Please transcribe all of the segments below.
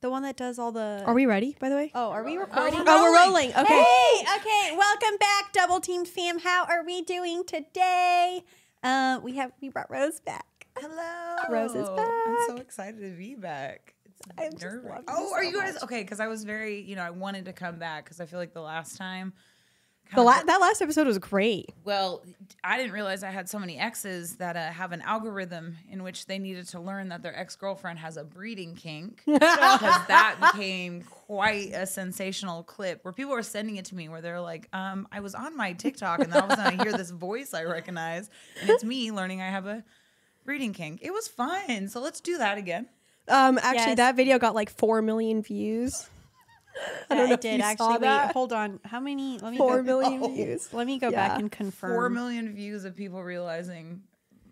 The one that does all the. Are we ready? By the way. Oh, are we recording? Oh, we're rolling. Okay. Hey, okay. Welcome back, Double Team fam. How are we doing today? Uh, we have we brought Rose back. Hello. Rose is back. I'm so excited to be back. It's I'm nervous. love you Oh, are you guys much. okay? Because I was very, you know, I wanted to come back because I feel like the last time. The la- that last episode was great. well, I didn't realize I had so many exes that uh, have an algorithm in which they needed to learn that their ex girlfriend has a breeding kink because that became quite a sensational clip where people were sending it to me where they're like, um, I was on my TikTok and then all of a sudden I hear this voice I recognize and it's me learning I have a breeding kink. It was fun. So let's do that again. Um, actually, Yes. that video got like four million views. I don't know it if you did saw actually. Wait, hold on. How many? Let me Four go, million Oh. views. Let me go Yeah. back and confirm. Four million views of people realizing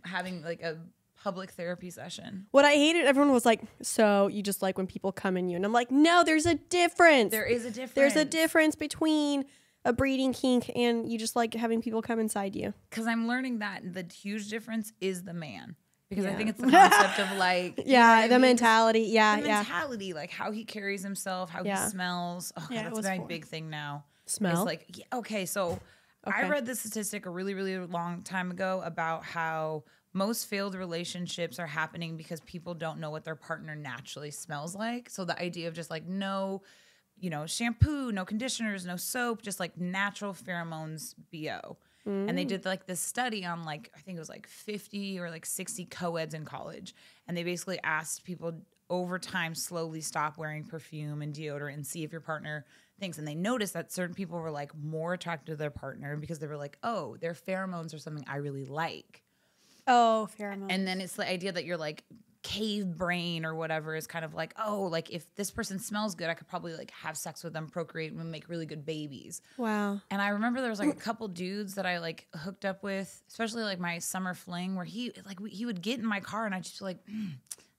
having like a public therapy session. What I hated, everyone was like, "So you just like when people come in you?" And I'm like, "No, there's a difference. There is a difference. There's a difference between a breeding kink and you just like having people come inside you." because I'm learning that the huge difference is the man. Because I think it's the concept of like Yeah, the mentality. Yeah, the yeah. mentality, like how he carries himself, how Yeah. he smells. Oh, Yeah, God, that's my four. big thing now. Smell. It's like yeah, okay, so I read this statistic a really, really long time ago about how most failed relationships are happening because people don't know what their partner naturally smells like. So the idea of just like no, you know, shampoo, no conditioners, no soap, just like natural pheromones, bo. And they mm. did like this study on like I think it was like 50 or like 60 co-eds in college, and they basically asked people over time slowly stop wearing perfume and deodorant and see if your partner thinks. And they noticed that certain people were like more attracted to their partner because they were like, oh, their pheromones are something I really like. Oh, pheromones. And then it's the idea that you're like cave brain or whatever is kind of like, oh, like if this person smells good, I could probably like have sex with them, procreate, and make really good babies. wow. And I remember there was like a couple dudes that I like hooked up with, especially like my summer fling, where he like we, he would get in my car and I just like, mm,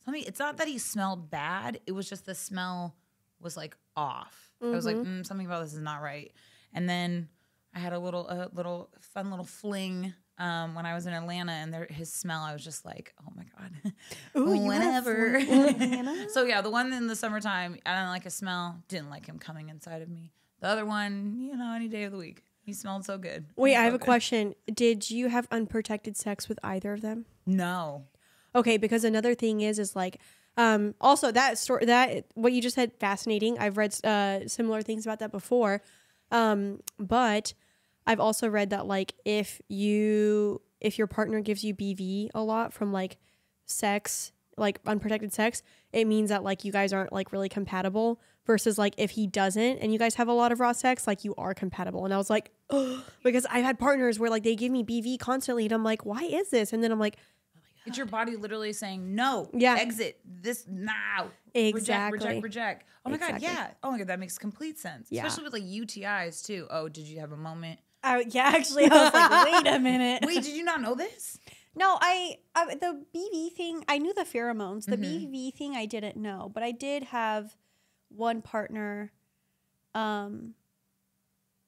something. It's not that he smelled bad; it was just the smell was like off. I was like, mm, something about this is not right. And then I had a little a little fun little fling. Um, when I was in Atlanta and there, his smell, I was just like, "Oh my god!" Ooh, a Whenever. fling in Atlanta? so yeah, the one in the summertime, I don't like his smell. Didn't like him coming inside of me. The other one, you know, any day of the week, he smelled so good. Wait, He I have a question. Did you have unprotected sex with either of them? No, Okay, because another thing is is like um also that story that what you just said fascinating. I've read uh similar things about that before. Um but I've also read that like if you if your partner gives you BV a lot from like sex, like unprotected sex, it means that like you guys aren't like really compatible versus like if he doesn't and you guys have a lot of raw sex, like you are compatible. And I was like, oh, because I've had partners where like they give me BV constantly and I'm like, why is this? And then I'm like, it's your body literally saying no. Yeah. exit this now. Exactly. Reject, reject, reject. Oh my god, yeah. Oh my god, that makes complete sense. Yeah. Especially with like UTIs too. Oh, did you have a moment? I, yeah, actually, I was like, wait a minute. Wait, did you not know this? No, I, I the BV thing. I knew the pheromones. The Mhm. BV thing, I didn't know, but I did have one partner. Um,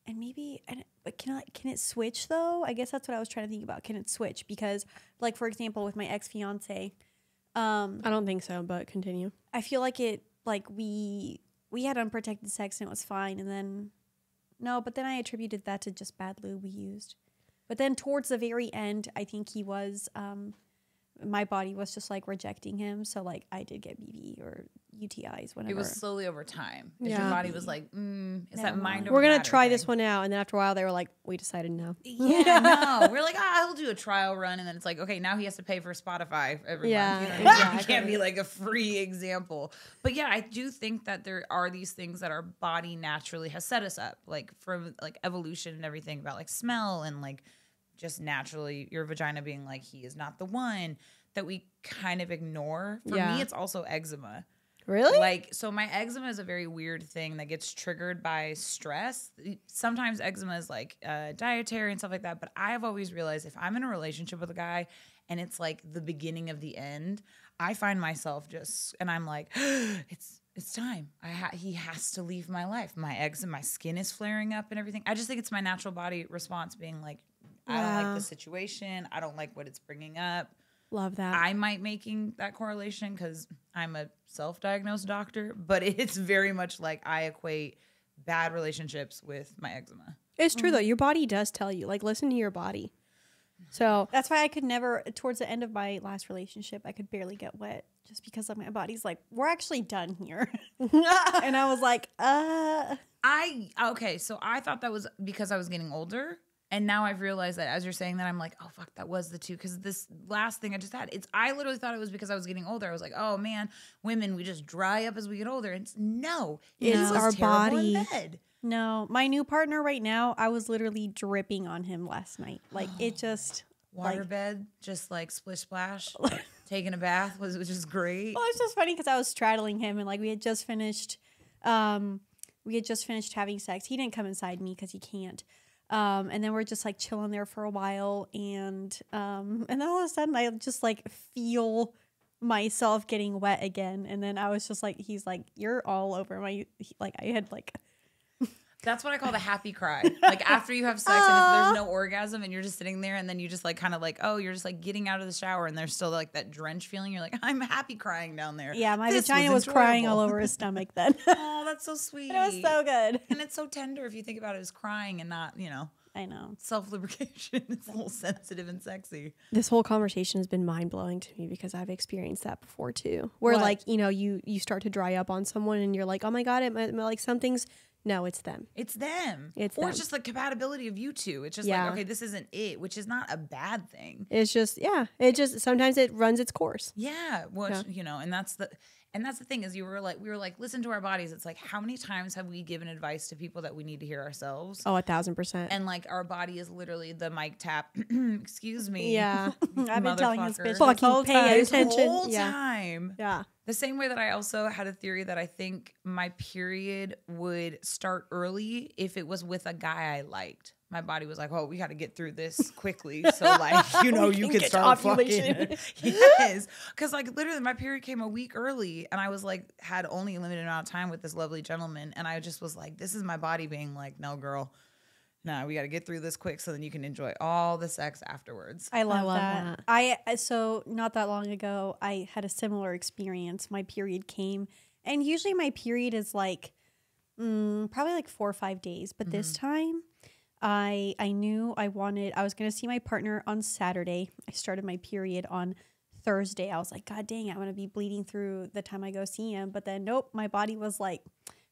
and maybe, and but can I can it switch though? I guess that's what I was trying to think about. Can it switch? Because, like for example, with my ex fiance, um, I don't think so, but continue. I feel like it like we we had unprotected sex and it was fine, and then no, but then I attributed that to just bad lube we used. But then towards the very end, I think he was um my body was just like rejecting him, so like I did get BV or UTIs whenever. It was slowly over time. As Yeah. Your body was like, mm, it's Never that mind mind. over We're gonna matter try this one out, and then after a while, they were like, "We decided no." Yeah, no. We're like, ah, I'll do a trial run, and then it's like, okay, now he has to pay for Spotify every Yeah, month. You know, what I mean? He exactly. can't be like a free example. But yeah, I do think that there are these things that our body naturally has set us up, like from like evolution and everything about like smell and like just naturally your vagina being like he is not the one that we kind of ignore. For Yeah. me, it's also eczema. Really? Like, so my eczema is a very weird thing that gets triggered by stress. Sometimes eczema is like uh, dietary and stuff like that. But I have always realized if I'm in a relationship with a guy and it's like the beginning of the end, I find myself just, and I'm like, it's it's time. I ha- he has to leave my life. My eczema, my skin is flaring up and everything. I just think it's my natural body response being like, I don't like the situation. I don't like what it's bringing up. Love that. I might making that correlation because I'm a self-diagnosed doctor, but it's very much like I equate bad relationships with my eczema. it's true though. Your body does tell you. Like listen to your body. So That's why I could never, towards the end of my last relationship, I could barely get wet just because of my body's like, we're actually done here. and I was like, uh, I okay, so I thought that was because I was getting older. And now I've realized that as you're saying that, I'm like, oh fuck, that was the two. Because this last thing I just had, it's I literally thought it was because I was getting older. I was like, oh man, women, we just dry up as we get older. And it's no, It's it our body. no, my new partner right now, I was literally dripping on him last night. Like it just, like, Waterbed, just like splish splash, taking a bath was was just great. Well, it's just funny because I was straddling him and like we had just finished, um, we had just finished having sex. He didn't come inside me because he can't. Um, and then we're just like chilling there for a while, and um, and then all of a sudden I just like feel myself getting wet again, and then I was just like, he's like, you're all over my like I had like That's what I call the happy cry. Like after you have sex and if there's no orgasm and you're just sitting there and then you just like kind of like, oh, you're just like getting out of the shower and there's still like that drench feeling. You're like, I'm happy crying down there. yeah, my This vagina was, crying all over his stomach then. Oh, that's so sweet. it was so good. And it's so tender if you think about it as crying and not, you know, I know. self lubrication. It's a little sensitive and sexy. this whole conversation has been mind blowing to me because I've experienced that before too. Where What? like you know you you start to dry up on someone and you're like, oh my god, it might, like something's. No, it's them. It's them. It's or them. it's just the compatibility of you two. It's just Yeah. like, okay, this isn't it, which is not a bad thing. It's just yeah. It just sometimes it runs its course. Yeah, well, Yeah. you know, and that's the and that's the thing is you were like we were like listen to our bodies. It's like how many times have we given advice to people that we need to hear ourselves? Oh, a thousand percent. And like our body is literally the mic tap. Excuse me. Yeah. I've been telling this bitch Fucking whole pay. Attention. whole Yeah. time. yeah. The same way that I also had a theory that I think my period would start early if it was with a guy I liked. My body was like, "Oh, we got to get through this quickly." So, like, you know, you can could get to start ovulation. fucking. yes, because like literally, my period came a week early, and I was like, had only a limited amount of time with this lovely gentleman, and I just was like, "This is my body being like, no, girl." Nah, we got to get through this quick so then you can enjoy all the sex afterwards. I love, love that. that. I I- so not that long ago, I had a similar experience. My period came, and usually my period is like mm, probably like four or five days. But this time, I I knew I wanted. I was going to see my partner on Saturday. I started my period on Thursday. I was like, God dang, it, I'm going to be bleeding through the time I go see him. But then nope, my body was like.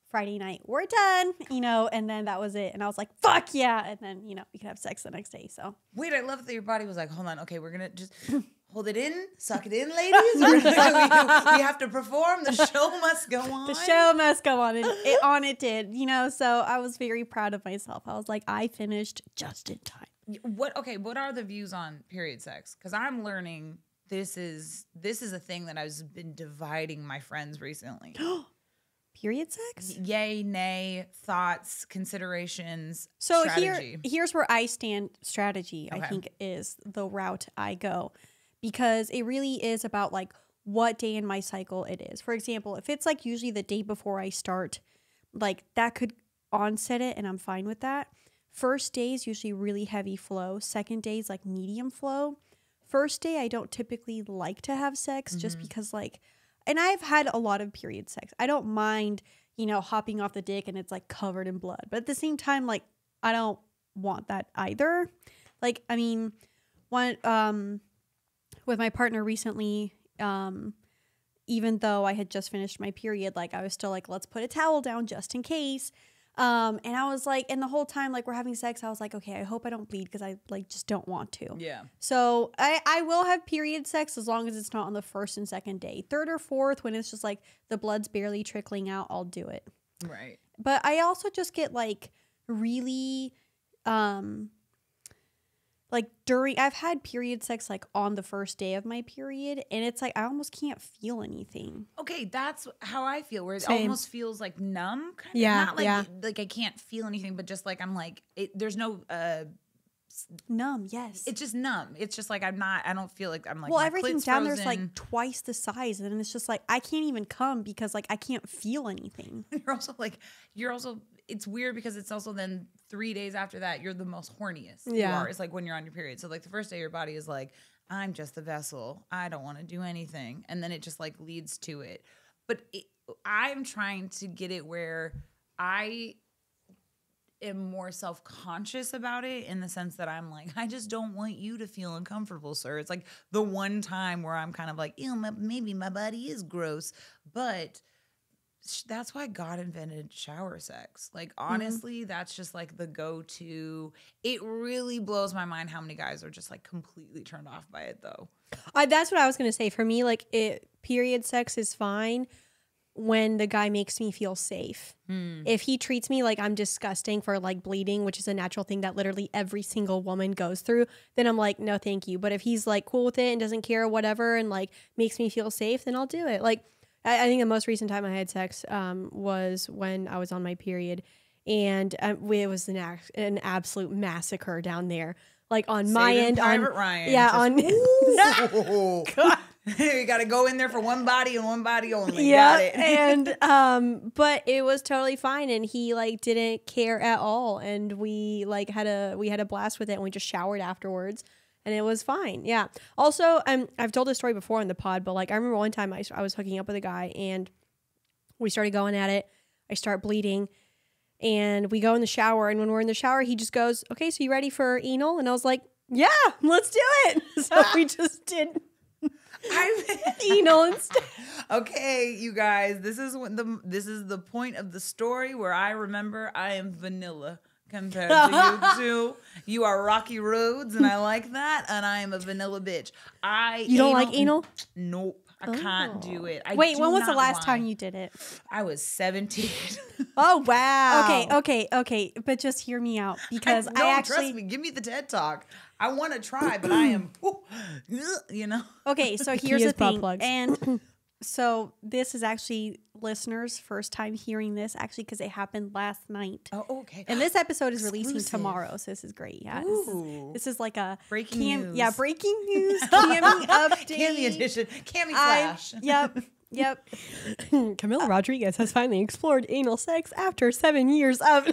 Friday night, we're done, you know, and then that was it. And I was like, fuck yeah. And then, you know, we could have sex the next day. So Wait, I love that your body was like, hold on, okay, we're gonna just hold it in, suck it in, ladies. We're we, we have to perform. The show must go on. the show must go on and it on it did you know so i was very proud of myself i was like i finished just in time What? Okay, what are the views on period sex? Because I'm learning this is this is a thing that I've been dividing my friends recently. period sex Yay, nay, thoughts, considerations. so strategy. here here's where i stand strategy i think is the route i go because it really is about like what day in my cycle it is. For example if it's like usually the day before i start like that could onset it and i'm fine with that. First day is usually really heavy flow. Second day is like medium flow. First day i don't typically like to have sex just because like and i've had a lot of period sex. I don't mind you know hopping off the dick and it's like covered in blood but at the same time like i don't want that either. Like i mean one um with my partner recently um even though i had just finished my period like i was still like let's put a towel down just in case um and i was like and the whole time like we're having sex i was like okay i hope i don't bleed because i like just don't want to yeah. so I, I will have period sex as long as it's not on the first and second day. Third or fourth, when it's just like the blood's barely trickling out, I'll do it. Right. But I also just get like really um like during I've had period sex like on the first day of my period and it's like I almost can't feel anything. Okay, that's how I feel. Where it Same. almost feels like numb. Kind of. Yeah, Not like yeah. like I can't feel anything, but just like I'm like it, there's no. uh Numb, yes. It's just numb. It's just like I'm not. I don't feel like I'm like. well, my everything clit's down there's like twice the size and it's just like I can't even come because like I can't feel anything. You're also like you're also. It's weird because it's also then three days after that you're the most horniest. you Yeah. are. It's like when you're on your period. So like the first day your body is like I'm just the vessel. I don't want to do anything. And then it just like leads to it. But it, I'm trying to get it where I am more self-conscious about it in the sense that I'm like, I just don't want you to feel uncomfortable, sir. It's like the one time where I'm kind of like, ew, my, maybe my body is gross, but that's why God invented shower sex. Like mm-hmm. honestly, that's just like the go-to. It really blows my mind how many guys are just like completely turned off by it though. I, that's what I was gonna say. For me, like it, period sex is fine when the guy makes me feel safe. Hmm. If he treats me like I'm disgusting for like bleeding, which is a natural thing that literally every single woman goes through, then I'm like, no, thank you. But if he's like cool with it and doesn't care, whatever, and like makes me feel safe, then I'll do it. Like, I, I think the most recent time I had sex um, was when I was on my period, and um, it was an ac- an absolute massacre down there. Like on my end, Private on Ryan, yeah, just- on Oh, you got to go in there for one body and one body only. yeah Got it. and um but it was totally fine and he like didn't care at all and we like had a we had a blast with it and we just showered afterwards and it was fine yeah. Also um i've told this story before on the pod but like i remember one time i, I was hooking up with a guy and we started going at it. I start bleeding and we go in the shower and when we're in the shower he just goes okay so you ready for anal? And i was like yeah let's do it. So we just did I'm- anal instead. Okay, you guys, this is when the this is the point of the story where I remember I am vanilla compared to you two. You are Rocky Roads, and I like that, and I am a vanilla bitch. I You don't like anal? Nope. I can't do oh. it. I Wait, do when was the not last want- time you did it? I was 17. Oh wow. Okay, okay, okay. But just hear me out because I, no, actually trust me. Give me the TED talk. I want to try, but I am, you know. Okay, so here's the thing. plugs. And so this is actually listeners' first time hearing this, actually, because it happened last night. Oh, okay. And this episode is releasing tomorrow, so this is great. Yeah, this is, this is like a Breaking Cam- news. Yeah, breaking news. Cami update. Cami edition. Cami I- flash. Yep, yep. Camila Rodriguez has finally explored anal sex after seven years of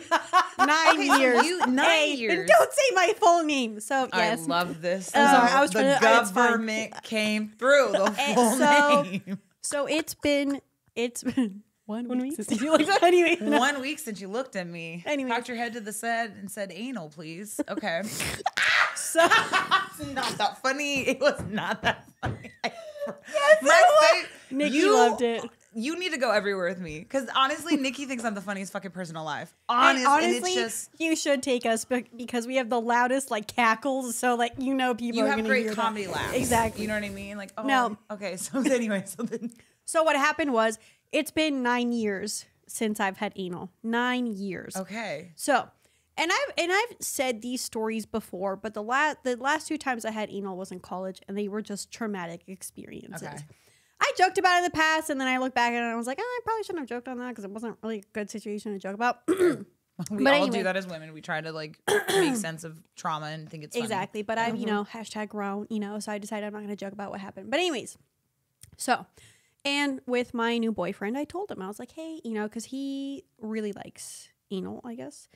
Nine Okay, years. you- nine Hey, and years. Don't say my full name. So I love this. Uh, I'm sorry. I was the trying to- it's fine. government came through the full so- name. So it's been it's been one, One week. since you like that anyway. One week since you looked at me, Anyway. cocked your head to the side and said "anal, please." Okay, So it's not that funny. It was not that funny. My face, Niki you- loved it. You need to go everywhere with me because honestly, Niki thinks I'm the funniest fucking person alive. Honest, honestly, it's just you should take us bec- because we have the loudest like cackles. So like you know people you have great hear that. comedy laughs. Exactly. You know what I mean? Like, oh, No. Okay, so anyway, so then So what happened was it's been nine years since I've had anal. Nine years. okay, So, and I've and I've said these stories before, but the last the last two times I had anal was in college, and they were just traumatic experiences. Okay. I joked about it in the past, and then I looked back at it and I was like, oh, I probably shouldn't have joked on that because it wasn't really a good situation to joke about. we But all anyway. do that as women. We try to like make sense of trauma and think it's funny. exactly. But I've, you know, mm-hmm. hashtag grown, you know, so I decided I'm not going to joke about what happened. But, anyways, so, and with my new boyfriend, I told him, I was like, hey, you know, because he really likes anal, I guess.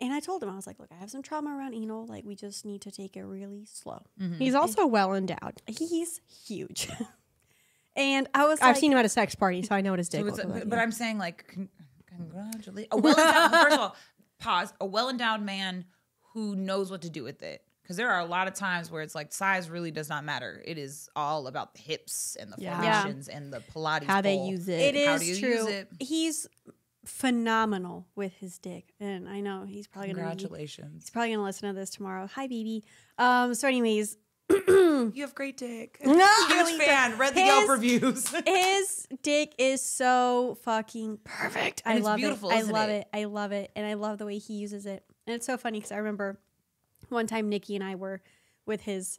And I told him, I was like, look, I have some trauma around anal. Like, we just need to take it really slow. Mm-hmm. He's also well endowed. He's huge. and I was I've like, seen him at a sex party, so I know what his dick So it's looks a- like. but I'm saying like con- congratulations. A well endowed, first of all, pause. A well endowed man who knows what to do with it. Because there are a lot of times where it's like size really does not matter. It is all about the hips and the Yeah. Yeah. formations and the Pilates. How they use it. It is How do you true. use it? He's phenomenal with his dick, and I know he's probably gonna be, Congratulations. he's probably gonna listen to this tomorrow. Hi, baby. Um. So, anyways, You have great dick. No, Huge fan. Read the his- Yelp reviews. his dick is so fucking perfect. I And it's love beautiful, it. I love it? it. I love it, and I love the way he uses it. And it's so funny because I remember one time Niki and I were with his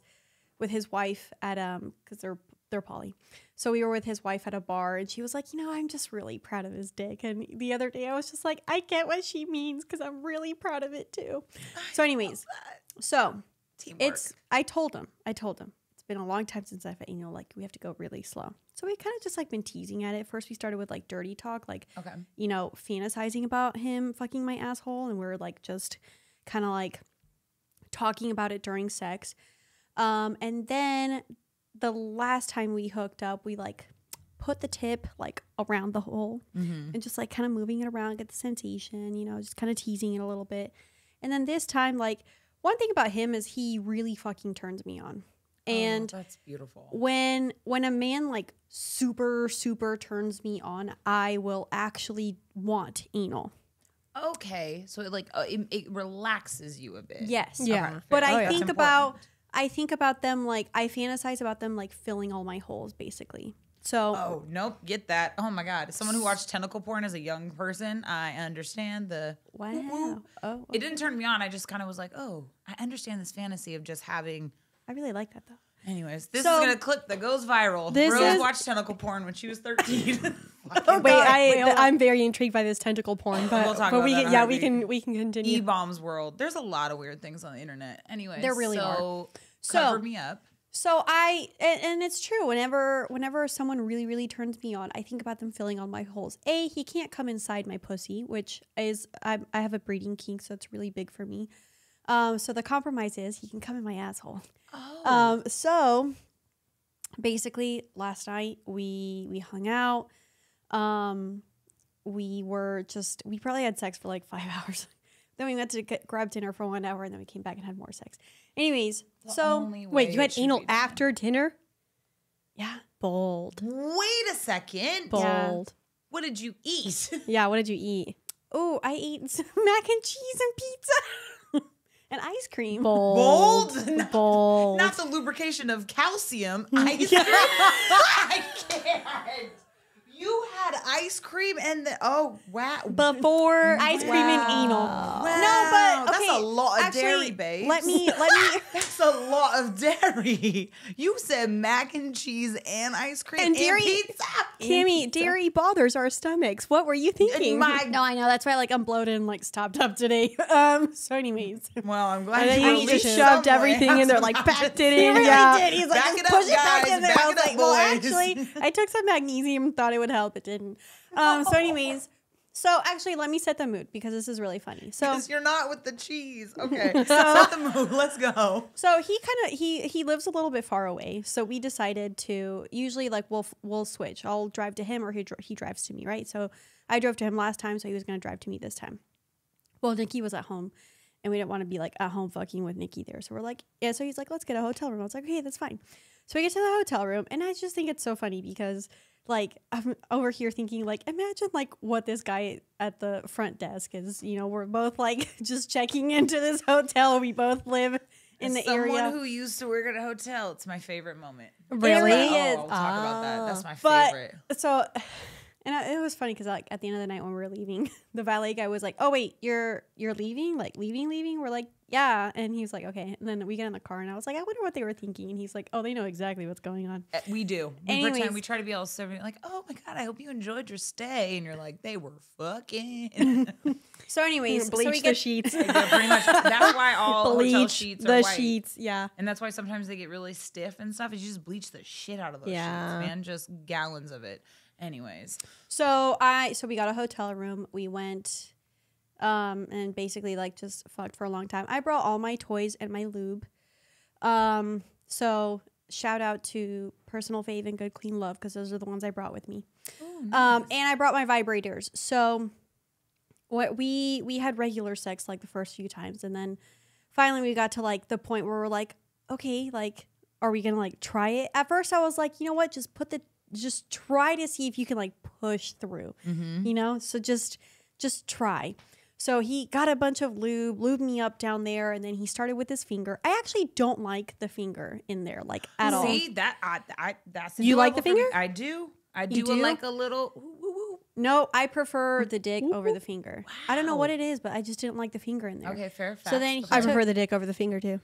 with his wife at um because they're they're poly. So we were with his wife at a bar, and she was like, "You know, I'm just really proud of his dick." And the other day, I was just like, "I get what she means because I'm really proud of it too." So, anyways, so Teamwork. it's I told him. I told him. It's been a long time since I've you know like we have to go really slow. So we kind of just like been teasing at it. First we started with like dirty talk, like okay. you know, fantasizing about him fucking my asshole and we are like just kind of like talking about it during sex. Um, and then the last time we hooked up, we like put the tip like around the hole Mm-hmm. and just like kind of moving it around, get the sensation, you know, just kind of teasing it a little bit. And then this time, like one thing about him is he really fucking turns me on. And Oh, that's beautiful. when when a man like super super turns me on, I will actually want anal. Okay, so it like uh, it, it relaxes you a bit. Yes. Yeah. Okay, But fair. I That's think about I think about them like I fantasize about them like filling all my holes basically. So Oh nope, get that. Oh my god, as someone who watched tentacle porn as a young person, I understand the. wow. Oh, It oh. didn't turn me on. I just kind of was like, oh, I understand this fantasy of just having. I really like that though. Anyways, this So- is gonna clip that goes viral. This Rose is- watched tentacle porn when she was thirteen. Oh, Wait, I Wait, hold on. I'm very intrigued by this tentacle porn, but We'll talk but about we that can in a yeah we heartbeat. can we can continue. E bombs world. There's a lot of weird things on the internet. Anyways, There really are. so, So- cover me up. So I and, and it's true. Whenever whenever someone really really turns me on, I think about them filling all my holes. A, he can't come inside my pussy, which is I, I have a breeding kink, so it's really big for me. Um, so the compromise is he can come in my asshole. Oh, Um, so basically, last night we we hung out. Um, we were just we probably had sex for like five hours. Then we went to get, grab dinner for one hour, and then we came back and had more sex. Anyways, The so Wait, you had anal be done. after dinner? yeah. Bold, Wait a second. Yeah. bold. What did you eat? Yeah. What did you eat? Oh, I ate some mac and cheese and pizza and ice cream. Bold, Bold? Not- bold. Not the lubrication of calcium. Ice cream. I can't. You had ice cream and the oh wow. Before ice cream and anal. Wow. No, but that's okay, a lot of actually, dairy, babe. Let me let me That's a lot of dairy. You said mac and cheese and ice cream And dairy- pizza. Cami, dairy bothers our stomachs. What were you thinking? My No, I know. That's why like I'm bloated and like stopped up today. Um so anyways. well, I'm And glad then you you just shoved some way everything in there, like conscience. backed it He in. really yeah. did. He's like, Back just it up, push it back in there. Back I was it up, like, well, actually, I took some magnesium, thought it would help. It didn't. Um, so, anyways, so actually, let me set the mood because this is really funny. So, you're not with the cheese. Okay. Set the mood. Let's go. so he kind of he he lives a little bit far away. So we decided to usually like we'll we'll switch. I'll drive to him or he he drives to me, right? So I drove to him last time, so he was gonna drive to me this time. Well, Niki was at home, and we didn't want to be like at home fucking with Niki there. So we're like, yeah. So he's like, let's get a hotel room. I was like, okay, that's fine. So we get to the hotel room, and I just think it's so funny because like I'm over here thinking like, imagine like what this guy at the front desk is. You know, we're both like just checking into this hotel. We both live in As the someone area. who used to work at a hotel, it's my favorite moment. Really? really Oh, is. I'll talk about that. That's my But- favorite. so and I, it was funny because like at the end of the night when we were leaving the valet guy was like oh wait you're you're leaving like leaving leaving we're like yeah and he was like okay and then we get in the car and i was like i wonder what they were thinking and he's like oh they know exactly what's going on Uh, We do. We Anyways. pretend we try to be all serving like, oh my god, I hope you enjoyed your stay, and you're like, they were fucking. so anyways so Bleach we the get sheets. yeah, pretty much. That's why all hotel sheets are the white. sheets. Yeah. And that's why sometimes they get really stiff and stuff. Is you just bleach the shit out of those Yeah. sheets, man. Just gallons of it. Anyways, so i so we got a hotel room we went um and basically like just fucked for a long time i brought all my toys and my lube um so shout out to personal fave and good clean love because those are the ones i brought with me Um, and I brought my vibrators. So what we we had regular sex like the first few times, and then finally we got to like the point where we're like, okay, like, are we gonna like try it? At first, I was like, you know what, just put the just try to see if you can like push through, you know. So just just try. So he got a bunch of lube, lubed me up down there, and then he started with his finger. I actually don't like the finger in there, like at all. see that I, I that's You like the enjoyable for me. finger? I do. I do, do? like a little. Ooh, ooh, ooh. No, I prefer the dick over the finger. I don't know what it is, but I just didn't like the finger in there. Okay, fair. So then he I took- prefer the dick over the finger too.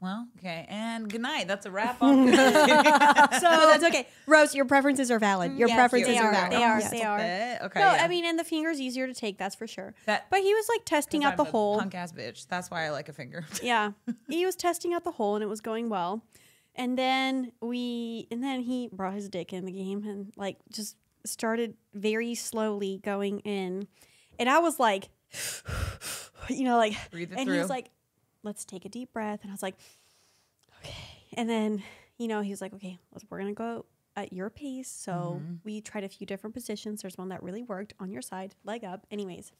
Well, okay, and good night. That's a wrap on. So But that's okay. Rose, your preferences are valid. Your Yes, preferences they are, are. valid. They are. Yes. They are. Okay. no, yeah. I mean, and the finger's easier to take. That's for sure. that. But he was like testing out the hole. Punk ass bitch. That's why I like a finger. Yeah, he was testing out the hole, and it was going well. And then we, and then he brought his dick in the game, and like just started very slowly going in, and I was like, you know, like, Breathe it and through. he was like, "Let's take a deep breath," and I was like, "Okay." and then you know he was like, okay, let's, we're gonna go at your pace. So Mm-hmm. we tried a few different positions. There's one that really worked on your side, leg up. Anyways,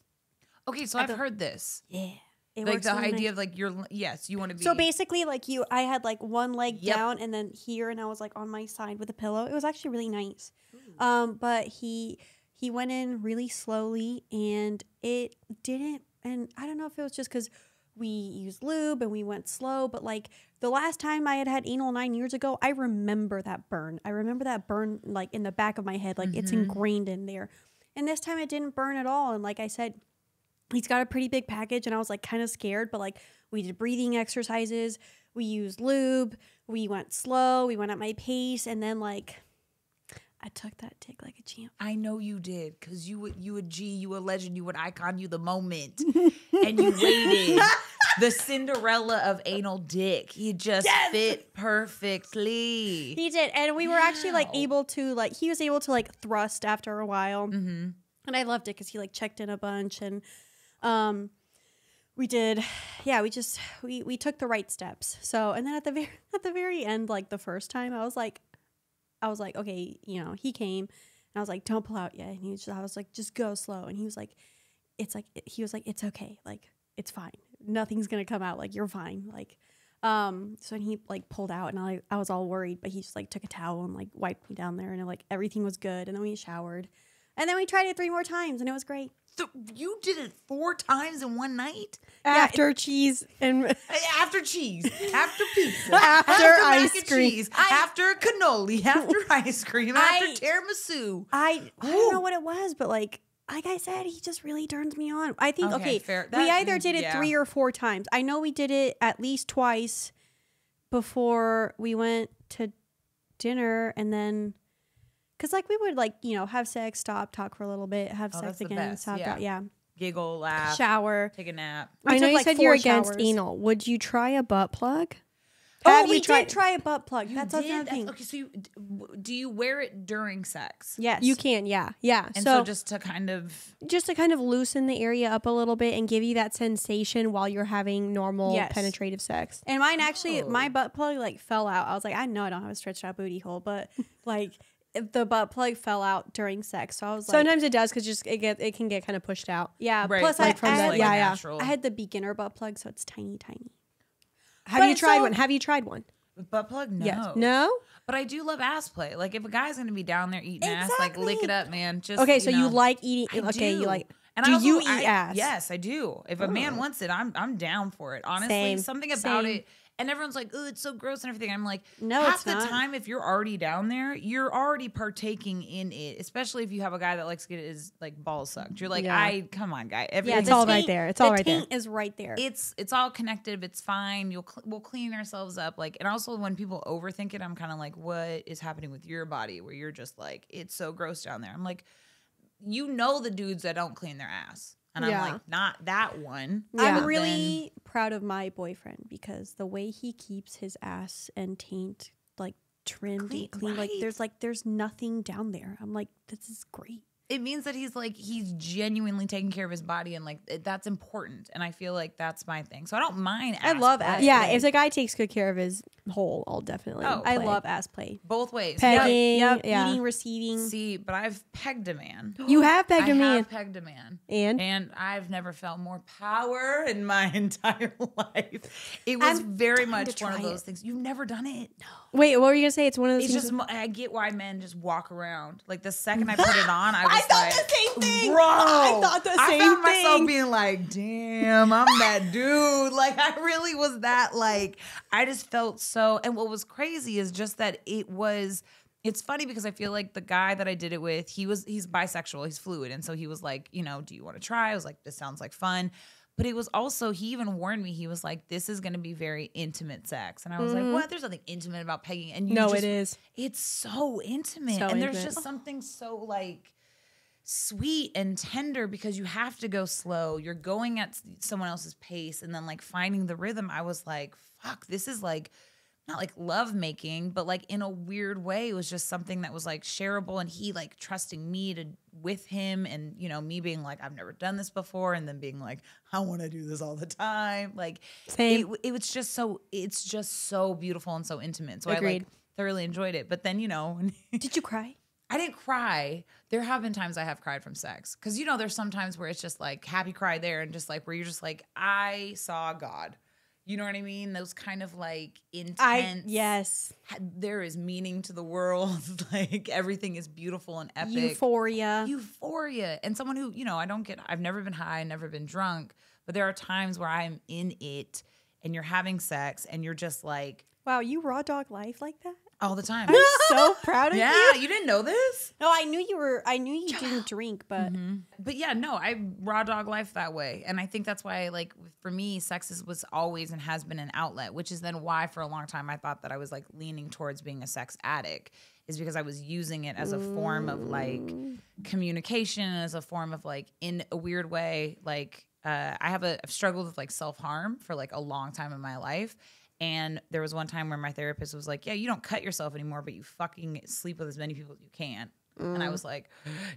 Okay, so I've the- heard this. yeah, it like the idea nice. of like you're yes, you want to be So basically, like you, I had like one leg Yep. down and then here, and I was like on my side with a pillow. It was actually really nice. Um, but he he went in really slowly, and it didn't. And I don't know if it was just because we used lube and we went slow, but like the last time I had had anal nine years ago, I remember that burn. I remember that burn like in the back of my head, like it's mm-hmm. ingrained in there. And this time it didn't burn at all. And like I said, he's got a pretty big package and I was like kind of scared, but like we did breathing exercises, we used lube, we went slow, we went at my pace, and then like I took that dick like a champ. I know you did because you would you a G, you a legend, you an icon, you the moment, and you waited. the Cinderella of anal dick. He just fit perfectly. He did, and we were actually like able to like he was able to like thrust after a while, mm-hmm. and I loved it because he like checked in a bunch, and um, we did, yeah, we just we we took the right steps. So, and then at the very at the very end, like the first time, I was like, I was like, okay, you know, he came, and I was like, don't pull out yet, and he was just, I was like, just go slow, and he was like, it's like he was like, it's okay, like it's fine, nothing's gonna come out, like you're fine, like. Um, so he like pulled out and I, I was all worried, but he just like took a towel and like wiped me down there and like everything was good. And then we showered and then we tried it three more times and it was great. So you did it four times in one night After cheese and after cheese, after pizza, After mac ice cream. cheese, after cannoli, after ice cream, after I- tiramisu. I, I don't know what it was, but like, like I said, he just really turns me on. I think, Okay, okay, fair. we either did it yeah. three or four times. I know we did it at least twice before we went to dinner and then because like we would like you know have sex stop talk for a little bit have Oh, sex again best, stop yeah. talk, yeah Giggle, laugh, shower take a nap. We I know you like, said you're four against showers. anal. Would you try a butt plug? oh Have we you tried- did try a butt plug You that's did? another thing Okay, so you, do you wear it during sex? yes You can, yeah, yeah. And so, so, just to kind of just to kind of loosen the area up a little bit and give you that sensation while you're having normal Yes. penetrative sex. And mine actually, Oh. my butt plug like fell out. I was like, I know I don't have a stretched out booty hole, but like if the butt plug fell out during sex. So I was like, Sometimes it does because just it get it can get kind of pushed out. yeah. right, Plus, like I, from I, the, had, like, yeah, yeah. natural I had the beginner butt plug, so it's tiny, tiny. Have But you tried so- one? Have you tried one? butt plug. No, Yes. No. But I do love ass play. Like if a guy's gonna be down there eating ass, like lick it Exactly. up, man. Just Okay, so you know. like eating? I okay, do. you like. And do I also- you eat I- ass? Yes, I do. If a man wants it, I'm I'm down for it. Honestly, Same. something about Same. it. And everyone's like, "Oh, it's so gross and everything." I'm like, No, half it's the not. time, if you're already down there, you're already partaking in it. Especially if you have a guy that likes to get his like balls sucked. You're like, Yeah. I come on, guy. Yeah, It's the all right taint- there. It's the all right there. taint is right there. it's it's all connected. It's fine. You'll cl- we'll clean ourselves up. Like, and also when people overthink it, I'm kind of like, what is happening with your body? Where you're just like, it's so gross down there. I'm like, you know the dudes that don't clean their ass, and Yeah. I'm like, not that one. Yeah. I'm really proud of my boyfriend because the way he keeps his ass and taint like trimmed Clean- and clean, like there's like there's nothing down there. I'm like, this is great. It means that he's like he's genuinely taking care of his body and like it, that's important and i feel like that's my thing so i don't mind I love play. ass Yeah, play. if the guy takes good care of his hole, I'll definitely. Oh, I play. love ass play. both ways Pegging, Yep, yeah. eating, receiving. see but i've pegged a man You have pegged I a man, have pegged a man and and I've never felt more power in my entire life. It was I'm very much one of try those things. You've never done it. wait, what were you gonna say? It's one of those. It's things just mo- I get why men just walk around. Like the second I put it on, I was thought like, the same thing. Bro, I thought the I same found myself being like, damn, I'm that dude. Like I really was that. Like I just felt so. And what was crazy is just that it was. It's funny because I feel like the guy that I did it with, he was he's bisexual, he's fluid, and so he was like, you know, do you want to try? I was like, this sounds like fun. But it was also he even warned me. He was like, "This is going to be very intimate sex," and I was like, "What? There's nothing intimate about pegging." And you Mm-hmm. No, just- it is. it's so intimate So and there's intimate. just something so like sweet and tender because you have to go slow you're going at someone else's pace and then like finding the rhythm i was like fuck this is like not like love making, but like in a weird way, it was just something that was like shareable and he like trusting me to with him and you know, me being like, I've never done this before, and then being like, I want to do this all the time. Like Same. It, it was just so it's just so beautiful and so intimate. So I like thoroughly enjoyed it. But then, you know, Did you cry? I didn't cry. There have been times I have cried from sex. Cause you know, there's some times where it's just like happy cry there and just like where you're just like, I saw God. You know what I mean? Those kind of like intense. I yes. There is meaning to the world. like everything is beautiful and epic. Euphoria. Euphoria. And someone who, you know, I don't get, I've never been high, never been drunk, but there are times where I'm in it and you're having sex and you're just like wow, you raw dog life like that? All the time. I'm so proud of yeah, you. Yeah, you didn't know this? No, I knew you were. I knew you didn't drink, but But yeah, no, I raw dog life that way. And I think that's why, like, for me, sex is, was always and has been an outlet, which is then why for a long time I thought that I was like leaning towards being a sex addict, is because I was using it as a form of like communication, as a form of like, in a weird way, like, uh, I have a, I've struggled with like self harm for like a long time in my life. And there was one time where my therapist was like, Yeah, you don't cut yourself anymore, but you fucking sleep with as many people as you can. And I mm. was like,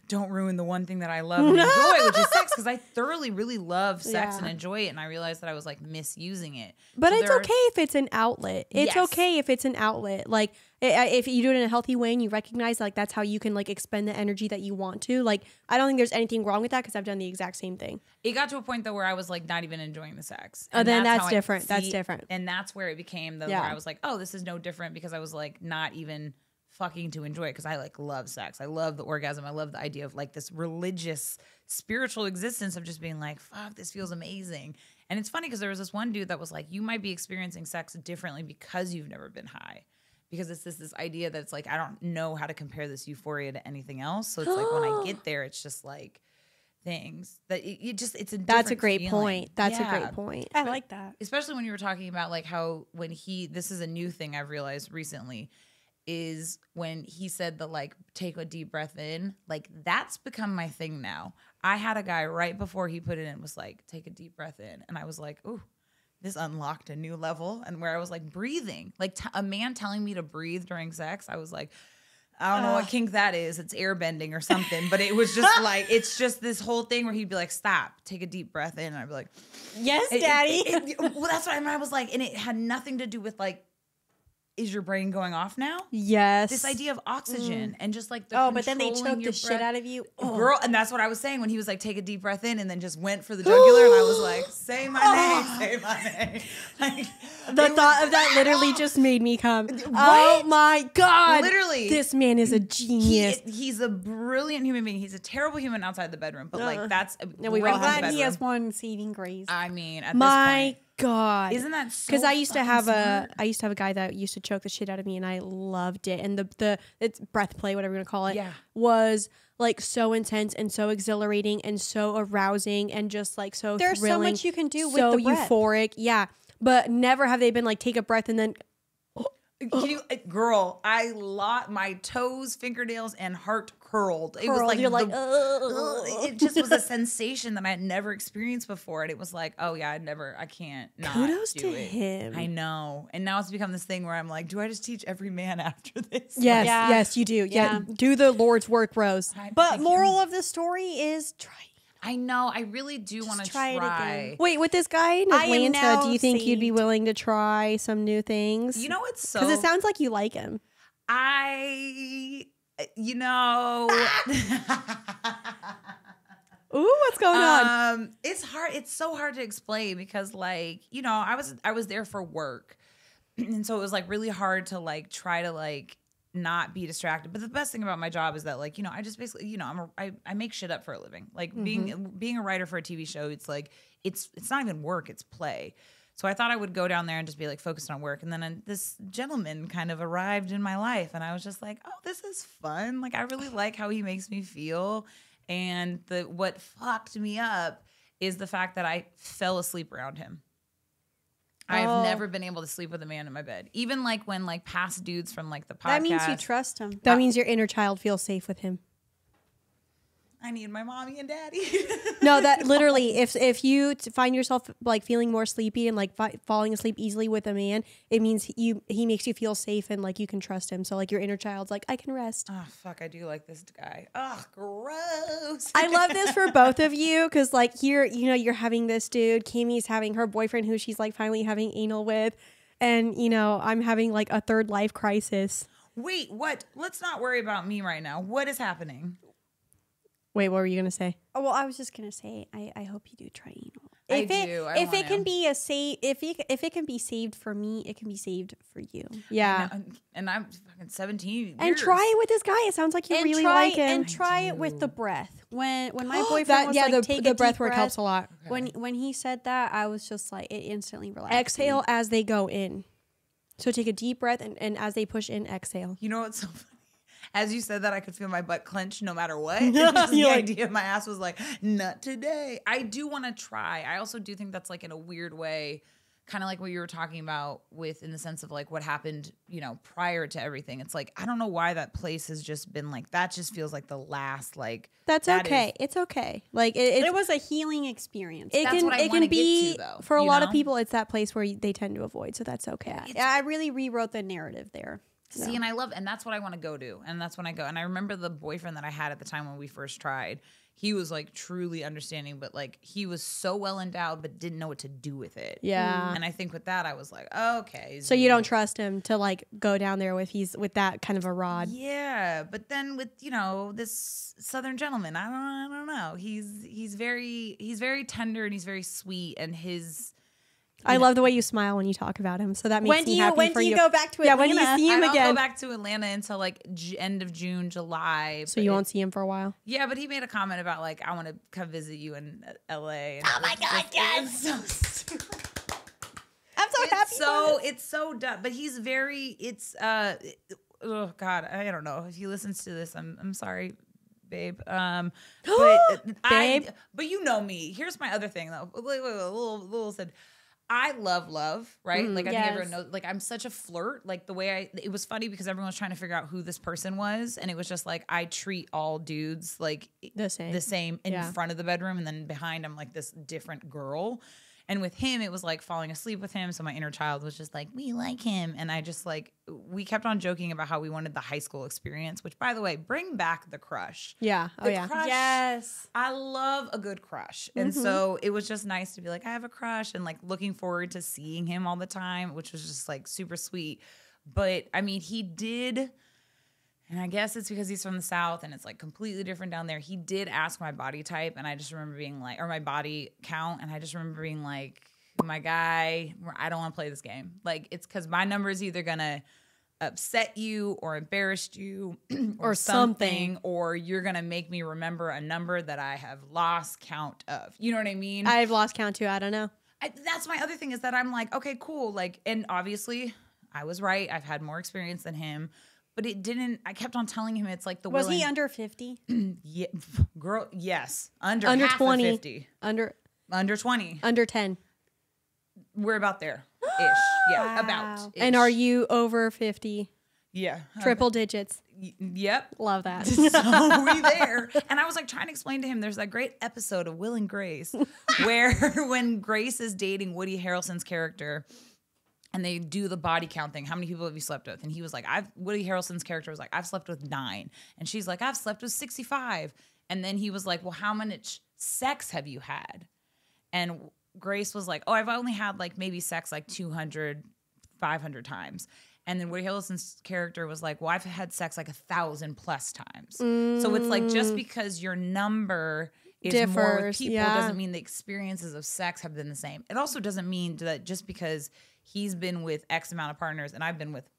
Don't ruin the one thing that I love and enjoy, which is sex, because I thoroughly really love sex and enjoy it. And I realized that I was like misusing it. But So it's there are- okay if it's an outlet. It's Yes. okay if it's an outlet. Like if you do it in a healthy way and you recognize like that's how you can like expend the energy that you want to. Like I don't think there's anything wrong with that because I've done the exact same thing. it got to a point though where I was like not even enjoying the sex. Oh, then that's I- different. That's different. And that's where it became the Yeah. where I was like, oh, this is no different because I was like not even fucking to enjoy it because I like love sex. I love the orgasm. I love the idea of like this religious, spiritual existence of just being like, fuck, this feels amazing. And it's funny because there was this one dude that was like, you might be experiencing sex differently because you've never been high. Because it's this this idea that it's like I don't know how to compare this euphoria to anything else. So it's like when I get there, it's just like things that it, it just it's a That's a great feeling. point. That's a great point. I like that. especially when you were talking about like how when he this is a new thing I've realized recently is when he said the like take a deep breath in like that's become my thing now. I had a guy right before he put it in was like take a deep breath in and I was like ooh this unlocked a new level and where I was like breathing like t- a man telling me to breathe during sex I was like I don't know what kink that is. It's airbending or something, but it was just like it's just this whole thing where he'd be like, "Stop, take a deep breath in," and I'd be like, Yes, it- Daddy. it- it- well, that's what I, mean. I was like, and it had nothing to do with like, is your brain going off now? Yes. This idea of oxygen and just like the oh, but then they controlling choked your the shit out of you. Oh. Girl, and that's what I was saying when he was like, take a deep breath in, and then just went for the jugular, and I was like, say my name, say my name. Like, the thought was- of that literally just made me come. Oh my god! Literally. this man is a he, genius. he's a brilliant human being. He's a terrible human outside the bedroom, but Uh, like that's a Yeah, we've great all in the Glad he has one saving grace. I mean, at my this god! isn't that so because I used to have smart? a I used to have a guy that used to choke the shit out of me and I loved it and the the it's breath play whatever you're gonna call it Yeah. was like so intense and so exhilarating and so arousing and just like so There's so much you can do with so the breath. euphoric yeah but never have they been like take a breath and then Can you, uh, girl, I lot my toes, fingernails, and heart curled. It was like you're like, "Ugh." it just was a sensation that I had never experienced before, and it was like, oh yeah, I never, I can't. Not Kudos do to it. him. I know, and now it's become this thing where I'm like, do I just teach every man after this? yes Yeah. yes you do yeah. Yeah. do the Lord's work Rose I- but moral of the story is try. I know, I really do want to try try. it again. wait with this guy in Atlanta do you think you'd be willing to try some new things You know, what's so. because it sounds like you like him I, you know. ooh what's going on Um, it's hard. It's so hard to explain because, like, you know, I was I was there for work, and so it was like really hard to like try to like not be distracted. But the best thing about my job is that, like, you know, I just basically, you know, I'm a, I, I make shit up for a living. Like being being a writer for a TV show, it's like it's it's not even work, it's play. So I thought I would go down there and just be like focused on work. And then uh, this gentleman kind of arrived in my life, and I was just like, oh, this is fun. Like I really like how he makes me feel. And the what fucked me up is the fact that I fell asleep around him. I have Oh. never been able to sleep with a man in my bed. Even like when like past dudes from like the podcast. That means you trust him. That means your inner child feels safe with him. I need my mommy and daddy. no, that literally, if if you find yourself like feeling more sleepy and like fi- falling asleep easily with a man, it means you he makes you feel safe and like you can trust him. So like your inner child's like, I can rest. oh fuck, I do like this guy. Oh, gross. I love this for both of you because like here, you know, you're having this dude. Kimmy's having her boyfriend who she's like finally having anal with, and you know, I'm having like a third life crisis. Wait, what? Let's not worry about me right now. What is happening? Wait, what were you gonna say? Oh, well, I was just gonna say, I, I hope you do try anal. I it, do, I if want it can to. be a save, if it if it can be saved for me, it can be saved for you. Yeah, And, and I'm fucking 17. and try it with this guy. It sounds like you and really try like him. and try it with the breath. When when my boyfriend was yeah, like, the, take the a breath deep work breath, helps a lot. When when he said that, I was just like, it instantly relaxed. Exhale me. as they go in. So take a deep breath, and, and as they push in, exhale. You know what's so funny? As you said that, I could feel my butt clench no matter what. And the like- idea of my ass was like, not today. I do want to try. I also do think that's like in a weird way, kind of like what you were talking about with in the sense of like what happened, you know, prior to everything. It's like, I don't know why that place has just been like, that just feels like the last, like, That's that okay. is- it's okay. Like it, It it, was a healing experience. it That's can what I it wanna can get to, be though, for a you lot of people. It's that place where they tend to avoid. So that's okay. yeah, I really rewrote the narrative there. See, and I love, and that's what I want to go to, and that's when I go. And I remember the boyfriend that I had at the time when we first tried. He was like truly understanding, but like he was so well endowed, but didn't know what to do with it. Yeah. And I think with that, I was like, okay. So you don't trust him to like go down there with he's with that kind of a rod. Yeah, but then with you know this southern gentleman, I don't, I don't know. He's he's very he's very tender and he's very sweet, and his I love the way you smile when you talk about him. So that makes When do me you happy when for do you, you. go back to Atlanta? yeah, Atlanta? when do you see him I him don't again? go back to Atlanta until like J- end of June, July. so you won't see him for a while. Yeah, but he made a comment about like I want to come visit you in uh, L.A. oh my god, yes! so stupid. I'm so happy. It's so it's so dumb, but he's very. It's uh, oh god, I don't know if he listens to this. I'm I'm sorry, babe. Um, but I, Babe. but you know me. Here's my other thing though. Wait, wait, wait, little little said. I love love, right? Mm, like I think everyone knows. Like I'm such a flirt. Like the way I, it was funny because everyone was trying to figure out who this person was, and it was just like I treat all dudes like The same. the same in Yeah. front of the bedroom, and then behind I'm like this different girl. And with him, it was like falling asleep with him. So my inner child was just like, we like him. And I just like, we kept on joking about how we wanted the high school experience, which by the way, bring back the crush. Yeah. Oh yeah. crush- yes. I love a good crush. And Mm-hmm. so it was just nice to be like, I have a crush and like looking forward to seeing him all the time, which was just like super sweet. But I mean, he did, and I guess it's because he's from the South and it's like completely different down there. He did ask my body type, and I just remember being like, or my body count, and I just remember being like, my guy, I don't want to play this game. Like, it's because my number is either gonna upset you or embarrassed you or, Or something, something. or you're gonna make me remember a number that I have lost count of. You know what I mean? I've lost count too. I don't know. I, that's my other thing is that I'm like, okay, cool. Like, and obviously, I was right. I've had more experience than him, but it didn't. I kept on telling him it's like the Was he under 50? Yeah, girl, yes, under Under 20. 50, Under under twenty. under ten. We're about there ish. Yeah, Wow. about. And are you over fifty? Yeah, Triple digits. Yep. Love that. so we there. And I was like trying to explain to him there's that great episode of Will and Grace where when Grace is dating Woody Harrelson's character and they do the body count thing. How many people have you slept with? And he was like, I've Woody Harrelson's character was like, I've slept with nine. And she's like, I've slept with 65. And then he was like, Well, how much sex have you had? And Grace was like, Oh, I've only had like maybe sex like 200, 500 times. And then Woody Harrelson's character was like, Well, I've had sex like a thousand plus times. So it's like just mm. because your number is more with Differs, people yeah. doesn't mean the experiences of sex have been the same. It also doesn't mean that just because he's been with X amount of partners and I've been with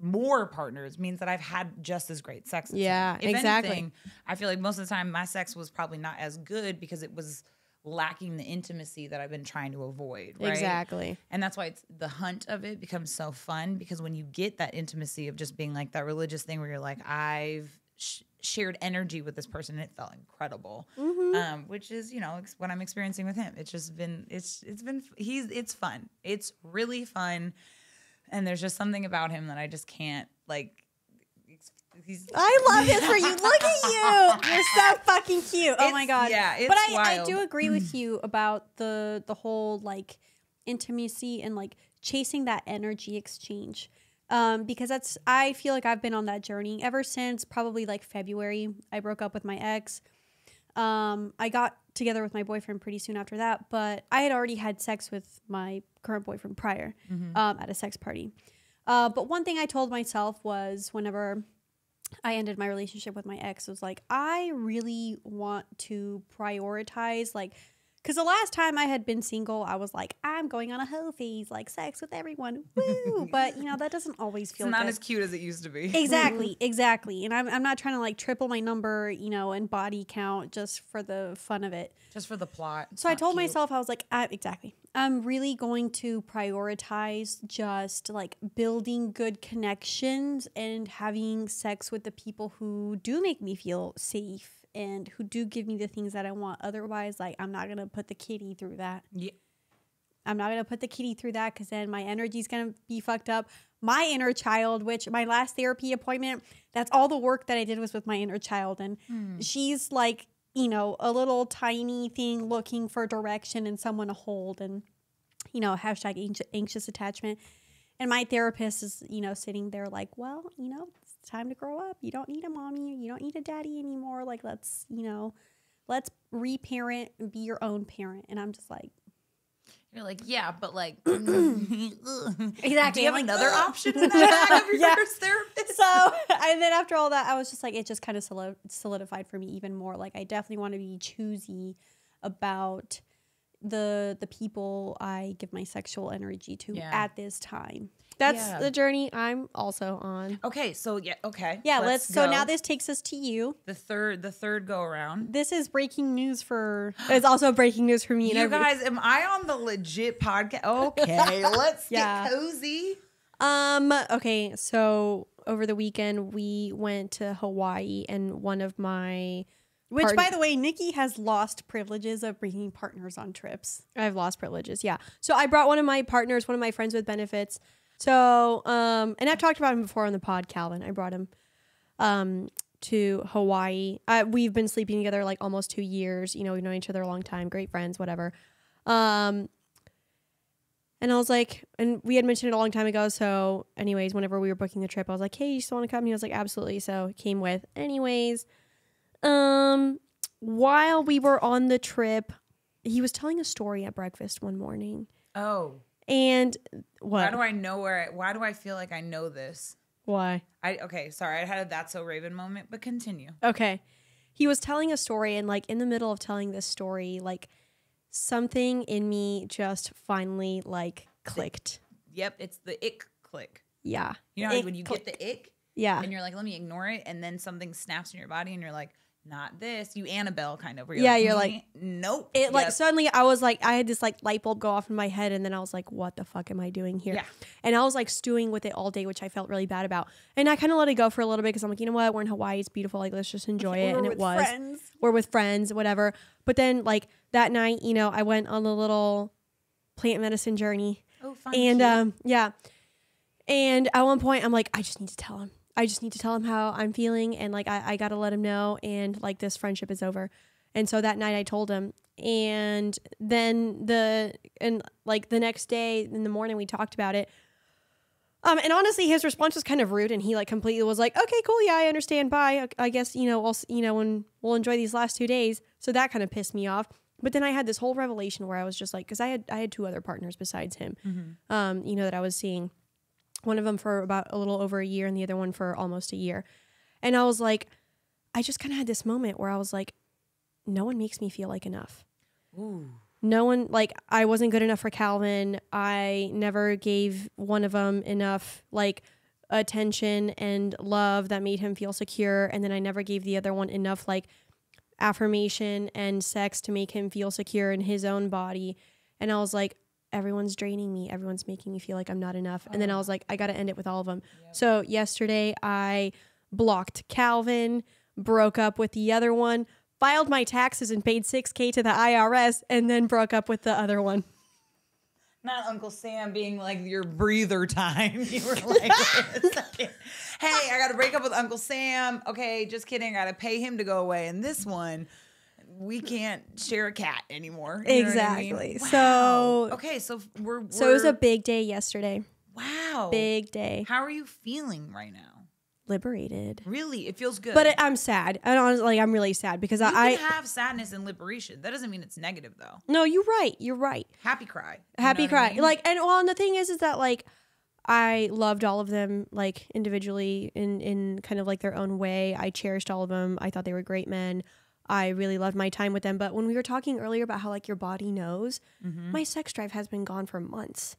more partners means that I've had just as great sex. Yeah, exactly. anything, I feel like most of the time my sex was probably not as good because it was lacking the intimacy that I've been trying to avoid. Right? Exactly. And that's why it's the hunt of it becomes so fun because when you get that intimacy of just being like that religious thing where you're like, I've sh- shared energy with this person and it felt incredible. Um, which is, you know, ex- what I'm experiencing with him. It's just been, it's, it's been, he's, it's fun. It's really fun. And there's just something about him that I just can't like, He's, I love this for you. Look at you. You're so fucking cute. Oh my god. yeah, it's but I, I do agree with you about the the whole like intimacy and like chasing that energy exchange. Um, because that's I feel like I've been on that journey ever since probably like February. I broke up with my ex. Um, I got together with my boyfriend pretty soon after that, but I had already had sex with my current boyfriend prior um, at a sex party. Uh, but one thing I told myself was whenever I ended my relationship with my ex was like, I really want to prioritize, like, because the last time I had been single, I was like, I'm going on a hoe phase, like sex with everyone, woo! but you know that doesn't always it's feel not good. as cute as it used to be. exactly, exactly. And I'm I'm not trying to like triple my number, you know, and body count just for the fun of it. Just for the plot. It's So I told cute. myself, I was like, I, exactly. I'm really going to prioritize just like building good connections and having sex with the people who do make me feel safe and who do give me the things that I want. Otherwise, like, I'm not going to put the kitty through that. Yeah. I'm not going to put the kitty through that because then my energy's going to be fucked up. My inner child, which my last therapy appointment, that's all the work that I did was with my inner child. And hmm. she's like, you know, a little tiny thing looking for direction and someone to hold and, you know, hashtag anxious attachment. And my therapist is, you know, sitting there like, well, you know, time to grow up. You don't need a mommy. You don't need a daddy anymore. Like, let's, you know, let's reparent and be your own parent. And I'm just like, You're like, yeah, but like, Exactly. Do you have like, another option in that of Yeah. therapist? so and then after all that i was just like it just kind of solidified for me even more like i definitely want to be choosy about the the people i give my sexual energy to Yeah. at this time That's Yeah. the journey I'm also on. Okay, so yeah, okay. yeah let's, so now this takes us to you the third the third go around. this is breaking news for It's also breaking news for me. You every- guys, am I on the legit podcast? Okay, let's Yeah. get cozy. Um. Okay. So over the weekend we went to Hawaii, and one of my which by the way Niki has lost privileges of bringing partners on trips I've lost privileges. Yeah. So I brought one of my partners, one of my friends with benefits. So um, and I've talked about him before on the pod, Calvin. I brought him um to Hawaii. Uh, we've been sleeping together like almost two years. You know, we've known each other a long time. Great friends, whatever. Um. And I was like, and we had mentioned it a long time ago. So, anyways, whenever we were booking the trip, I was like, "Hey, you still want to come?" And he was like, "Absolutely." So, came with. Anyways, um, while we were on the trip, he was telling a story at breakfast one morning, Oh, and why what? do I know where? I, why do I feel like I know this? Why? I okay, sorry, I had a that's so Raven moment, but continue. Okay. He was telling a story, and like in the middle of telling this story, like something in me just finally like clicked. Yep, it's the ick click. Yeah. You know how when you get the ick Yeah. and you're like, let me ignore it, and then something snaps in your body, and you're like, not this. You Annabelle kind of. Where Yeah, you're "Mm, like- nope. It like suddenly I was like I had this like light bulb go off in my head and then I was like what the fuck am I doing here? Yeah. And I was like stewing with it all day which I felt really bad about. And I kind of let it go for a little bit because I'm like you know what we're in Hawaii it's beautiful like let's just enjoy it and it was. friends. We're with friends whatever. But then like that night you know I went on a little plant medicine journey oh, fun. and um yeah. And at one point I'm like I just need to tell him. I just need to tell him how I'm feeling and like I, I gotta let him know and like this friendship is over. And so that night I told him. And then the and like the next day in the morning we talked about it. Um, and honestly, his response was kind of rude, and he like completely was like, "Okay, cool, yeah, I understand. Bye. I- guess you know, I'll you know, when we'll enjoy these last two days." So that kind of pissed me off. But then I had this whole revelation where I was just like, because I had I had two other partners besides him, um, you know, that I was seeing. One of them for about a little over a year, and the other one for almost a year. And I was like, I just kind of had this moment where I was like, no one makes me feel like enough Ooh. no one like i wasn't good enough for calvin i never gave one of them enough like attention and love that made him feel secure and then i never gave the other one enough like affirmation and sex to make him feel secure in his own body and i was like everyone's draining me everyone's making me feel like i'm not enough and then i uh-huh. was like i gotta end it with all of them so yesterday i blocked calvin broke up with the other one filed my taxes and paid 6k to the irs and then broke up with the other one not Uncle Sam being like your breather time. You were like, "Wait a second. hey, I got to break up with Uncle Sam. Okay, just kidding. I got to pay him to go away. And this one, we can't share a cat anymore. You know what I mean? Exactly. Wow. So- okay, so we're, we're So it was a big day yesterday. wow Big day. How are you feeling right now? Liberated. Really, it feels good. But it, I'm sad. And honestly, like, I'm really sad because you I, have sadness and liberation. That doesn't mean it's negative though. no, you're right. You're right. Happy cry. Happy what I cry. mean? Like, and well, and the thing is, is that like, I loved all of them like individually in in kind of like their own way. I cherished all of them. I thought they were great men. I really loved my time with them. But when we were talking earlier about how like your body knows, Mm-hmm. my sex drive has been gone for months.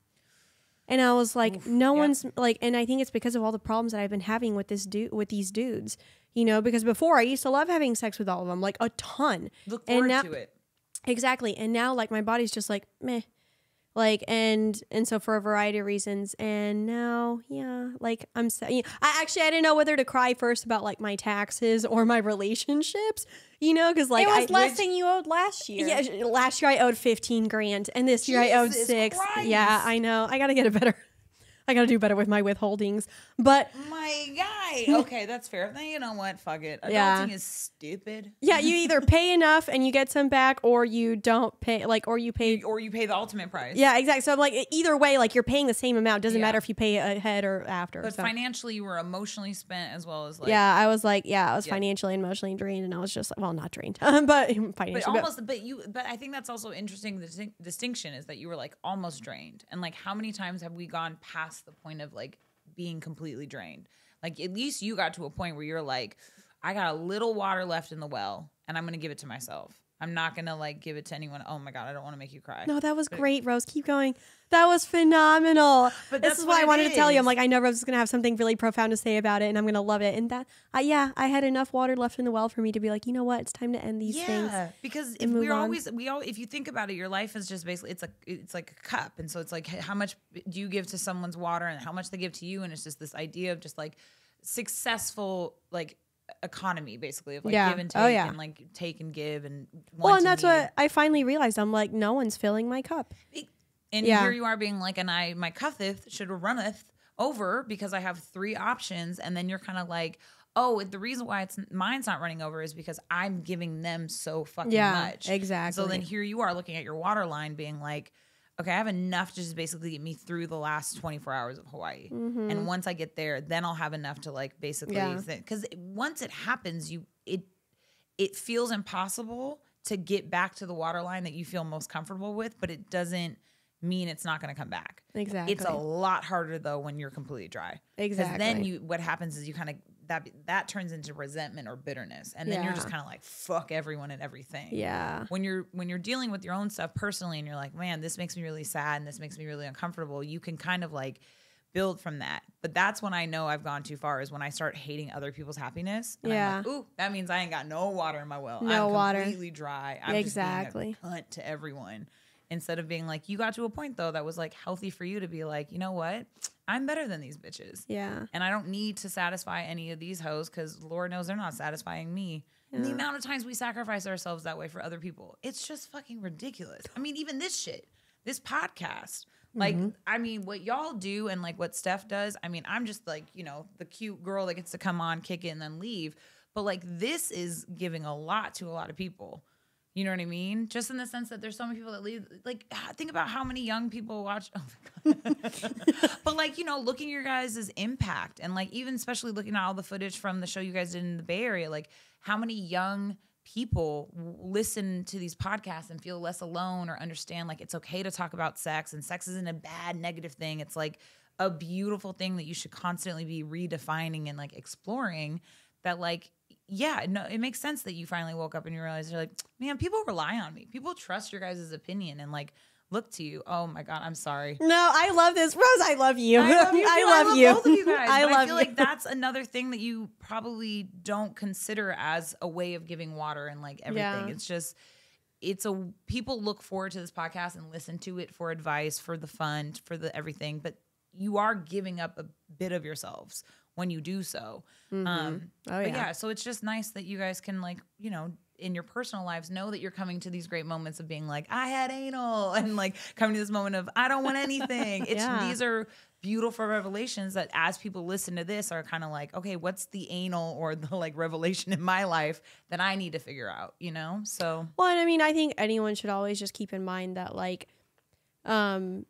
And I was like, no yeah. one's like, and I think it's because of all the problems that I've been having with this dude, with these dudes, you know, because before I used to love having sex with all of them, like a ton. look and forward now- to it. Exactly. And now like my body's just like meh. Like and and so for a variety of reasons and now yeah like I'm I actually I didn't know whether to cry first about like my taxes or my relationships you know because like it was I less than you owed last year. yeah last year I owed 15 grand and this year I owed 6 Christ. yeah I know I got to get a better I got to do better with my withholdings but My guy. Okay, that's fair. Then you know what? Fuck it. Adulting Yeah. is stupid. yeah you either pay enough and you get some back or you don't pay like or you pay Or you pay the ultimate price. Yeah, exactly. So I'm like, either way, like you're paying the same amount. Doesn't Yeah. matter if you pay ahead or after. But so. financially, you were emotionally spent as well as like. yeah, I was like, yeah, I was Yeah. financially and emotionally drained, and I was just like, well, not drained, but financially. But But almost, but you, but I think that's also interesting. The distinction is that you were like almost drained, and like how many times have we gone past the point of like being completely drained? Like at least you got to a point where you're like, I got a little water left in the well, and I'm gonna give it to myself. I'm not gonna like give it to anyone. Oh my god, I don't want to make you cry. no, that was great, Rose. Keep going. That was phenomenal. But this is why I wanted to tell you. I'm like, I know Rose is gonna have something really profound to say about it, and I'm gonna love it. And that, uh, yeah, I had enough water left in the well for me to be like, you know what, it's time to end these things. Yeah, because if we're on. always we all if you think about it, your life is just basically it's like it's like a cup, and so it's like how much do you give to someone's water and how much they give to you, and it's just this idea of just like successful like economy basically of like Yeah. give and oh, take Oh, yeah. and like take and give and Well, and that's what I finally realized. I'm like, no one's filling my cup. And Yeah. here you are being like, and I my cutheth should runneth over because I have three options, and then you're kind of like, oh, the reason why it's mine's not running over is because I'm giving them so fucking Yeah, much. So then here you are looking at your water line, being like, okay, I have enough to just basically get me through the last 24 hours of Hawaii, and once I get there, then I'll have enough to like basically Mm-hmm. Yeah. because once it happens, you it it feels impossible to get back to the water line that you feel most comfortable with, but it doesn't mean it's not going to come back. Exactly. It's a lot harder though when you're completely dry. Because then you what happens is you kind of that that turns into resentment or bitterness, and then you're just kind of like fuck everyone and everything. Yeah. When you're when you're dealing with your own stuff personally, and you're like, man, this makes me really sad, and this makes me really uncomfortable. You can kind of like build from that. But that's when I know I've gone too far is when I start hating other people's happiness. And I'm like, Yeah. ooh, that means I ain't got no water in my well. No I'm water. completely dry. I'm Exactly. just being a cunt to everyone. Instead of being like, you got to a point though that was like healthy for you to be like, you know what? I'm better than these bitches. Yeah. And I don't need to satisfy any of these hoes because Lord knows they're not satisfying me. And the amount of times we sacrifice ourselves that way for other people, it's just fucking ridiculous. I mean, even this shit, this podcast, like, mm-hmm. I mean, what y'all do and like what Steph does, I mean, I'm just like, you know, the cute girl that gets to come on, kick it, and then leave. But like, this is giving a lot to a lot of people. You know what I mean? Just in the sense that there's so many people that leave. Like, ah, think about how many young people watch. Oh my god! but like, you know, looking at your guys' impact, and like even especially looking at all the footage from the show you guys did in the Bay Area, like how many young people listen to these podcasts and feel less alone or understand like it's okay to talk about sex and sex isn't a bad negative thing. It's like a beautiful thing that you should constantly be redefining and like exploring. That like yeah, no, it makes sense that you finally woke up and you realize you're like, man, people rely on me. People trust your guys' opinion and like look to you. Oh my god, I'm sorry. No, I love this, Rose. I love you. I love you. I too. love you. both of you guys. I love I feel you. like that's another thing that you probably don't consider as a way of giving water and like everything. Yeah. It's just it's a people look forward to this podcast and listen to it for advice, for the fun, for the everything, but you are giving up a bit of yourselves when you do so. Um Oh, but yeah. yeah, so it's just nice that you guys can like, you know, in your personal lives know that you're coming to these great moments of being like, I had anal, and like coming to this moment of I don't want anything. It's Yeah. these are beautiful revelations that as people listen to this are kind of like, okay, what's the anal or the like revelation in my life that I need to figure out, you know? So Well, and I mean, I think anyone should always just keep in mind that, like, um,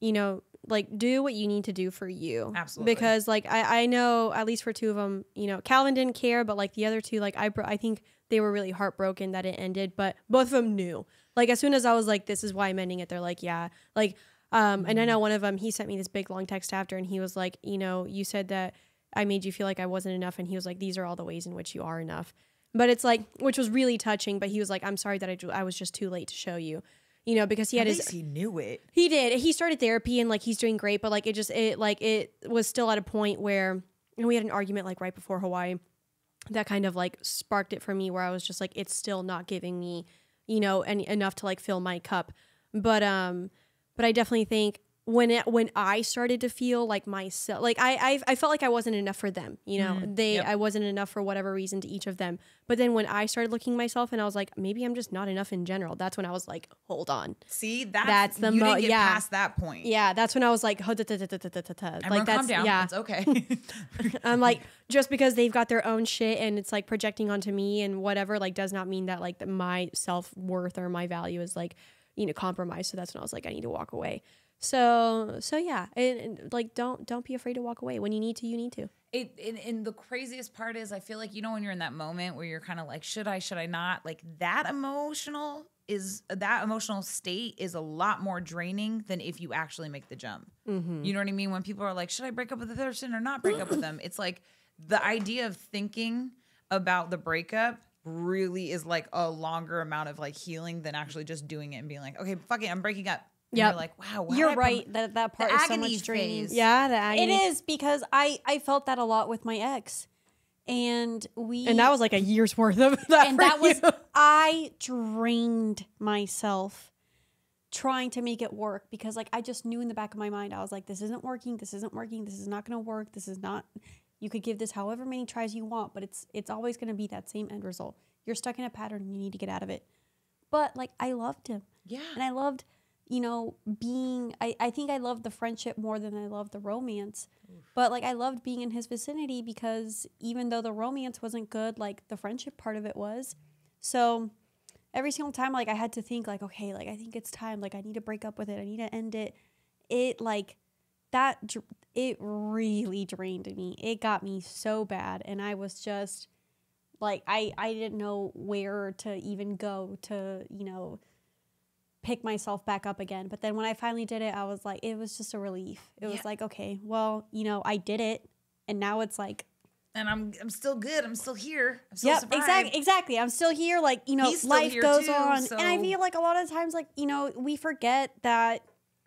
you know, like do what you need to do for you. Absolutely. Because, like, I I know at least for two of them, you know, Calvin didn't care, but like the other two, like I I think they were really heartbroken that it ended, but both of them knew. Like as soon as I was like, this is why I'm ending it, they're like, yeah, like. Um, and I know one of them, he sent me this big long text after, and he was like, you know, you said that I made you feel like I wasn't enough, and he was like, these are all the ways in which you are enough. But it's like, which was really touching. But he was like, I'm sorry that I, I was just too late to show you, you know, because he had at his least he knew it. he did. He started therapy and like he's doing great, but like it just it like it was still at a point where and we had an argument like right before Hawaii that kind of like sparked it for me where I was just like it's still not giving me, you know, any enough to like fill my cup. But um but I definitely think when it when I started to feel like myself, like I I, I felt like I wasn't enough for them, you know, mm, they yep. I wasn't enough for whatever reason to each of them. But then when I started looking myself and I was like, maybe I'm just not enough in general. That's when I was like, hold on, see that's, that's the mo- yeah past that point yeah that's when I was like like that's yeah okay. I'm like just because they've got their own shit and it's like projecting onto me and whatever like does not mean that like that my self worth or my value is like you know compromised. So that's when I was like I need to walk away. So so yeah, and, and, like don't don't be afraid to walk away when you need to. You need to. it and, and the craziest part is I feel like you know when you're in that moment where you're kind of like should I should I not like that emotional is that emotional state is a lot more draining than if you actually make the jump. Mm-hmm. You know what I mean? When people are like should I break up with the person or not break up with them? It's like the idea of thinking about the breakup really is like a longer amount of like healing than actually just doing it and being like okay fuck it I'm breaking up. And Yep. You're like wow. You're did I put- right that that part is so much draining. phase. Yeah, the agony. is because I I felt that a lot with my ex, and we and that was like a year's worth of that. and for that was. I drained myself trying to make it work because like I just knew in the back of my mind I was like this isn't working this isn't working this is not going to work this is not you could give this however many tries you want but it's it's always going to be that same end result you're stuck in a pattern and you need to get out of it but like I loved him Yeah. and I loved you know being I, I think I loved the friendship more than I loved the romance. But like I loved being in his vicinity because even though the romance wasn't good like the friendship part of it was. So every single time like I had to think like okay like I think it's time. Like I need to break up with it. I need to end it. It like that, it really drained me. It got me so bad. And I was just like I I didn't know where to even go to you know pick myself back up again but then when I finally did it I was like it was just a relief it was Yeah. like okay well you know I did it and now it's like And I'm I'm still good. I'm still here. I'm still Yep, survived. exactly. Exactly. I'm still here. Like you know, life goes too, on, and I feel like a lot of times, like you know, we forget that.